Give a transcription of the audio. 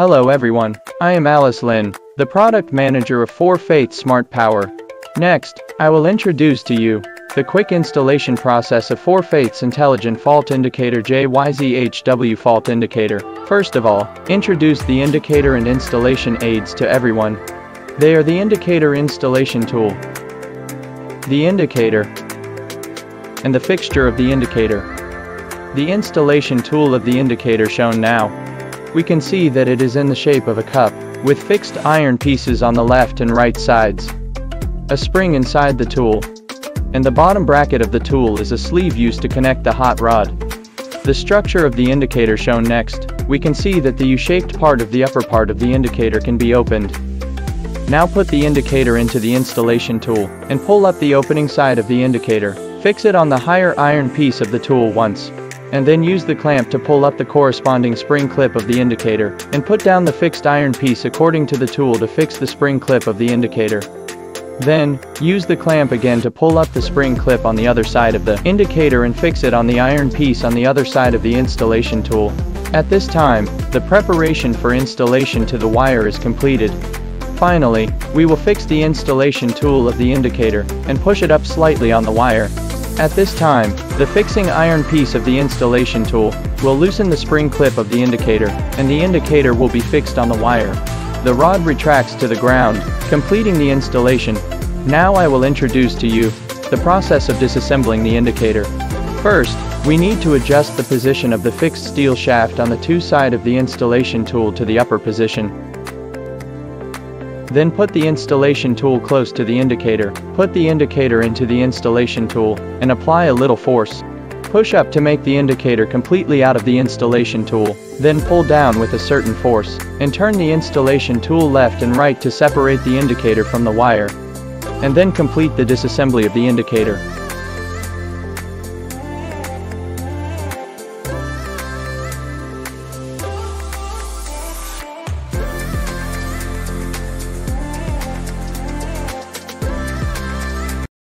Hello everyone, I am Alice Lin, the product manager of Four-Faith Smart Power. Next, I will introduce to you the quick installation process of Four-Faith's intelligent fault indicator JYZ-HW fault indicator. First of all, introduce the indicator and installation aids to everyone. They are the indicator installation tool, the indicator, and the fixture of the indicator. The installation tool of the indicator shown now. We can see that it is in the shape of a cup, with fixed iron pieces on the left and right sides. A spring inside the tool. And the bottom bracket of the tool is a sleeve used to connect the hot rod. The structure of the indicator shown next, we can see that the U-shaped part of the upper part of the indicator can be opened. Now put the indicator into the installation tool, and pull up the opening side of the indicator. Fix it on the higher iron piece of the tool once, and then use the clamp to pull up the corresponding spring clip of the indicator, and put down the fixed iron piece according to the tool to fix the spring clip of the indicator. Then, use the clamp again to pull up the spring clip on the other side of the indicator and fix it on the iron piece on the other side of the installation tool. At this time, the preparation for installation to the wire is completed. Finally, we will fix the installation tool of the indicator, and push it up slightly on the wire. At this time, the fixing iron piece of the installation tool will loosen the spring clip of the indicator, and the indicator will be fixed on the wire. The rod retracts to the ground, completing the installation. Now I will introduce to you the process of disassembling the indicator. First, we need to adjust the position of the fixed steel shaft on the two side of the installation tool to the upper position. Then put the installation tool close to the indicator, put the indicator into the installation tool, and apply a little force. Push up to make the indicator completely out of the installation tool, then pull down with a certain force, and turn the installation tool left and right to separate the indicator from the wire. And then complete the disassembly of the indicator.